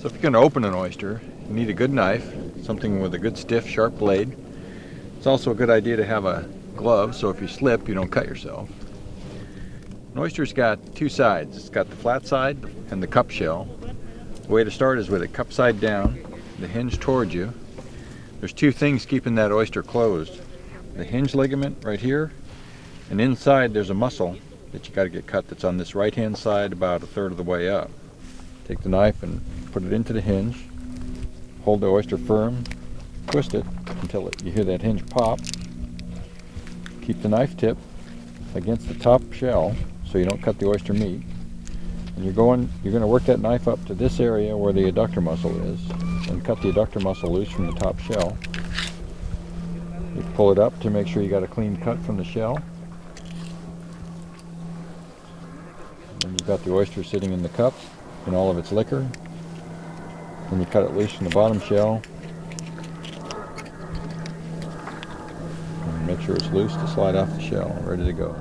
So if you're going to open an oyster, you need a good knife, something with a good stiff, sharp blade. It's also a good idea to have a glove so if you slip, you don't cut yourself. An oyster's got two sides. It's got the flat side and the cup shell. The way to start is with it cup side down, the hinge towards you. There's two things keeping that oyster closed. The hinge ligament right here, and inside there's a muscle that you got to get cut that's on this right hand side about a third of the way up. Take the knife and put it into the hinge, hold the oyster firm, twist it until it, you hear that hinge pop. Keep the knife tip against the top shell so you don't cut the oyster meat. And you're going, you're going to work that knife up to this area where the adductor muscle is, and cut the adductor muscle loose from the top shell. You pull it up to make sure you got a clean cut from the shell. And you've got the oyster sitting in the cup in all of its liquor. Then you cut it loose from the bottom shell. And make sure it's loose to slide off the shell, ready to go.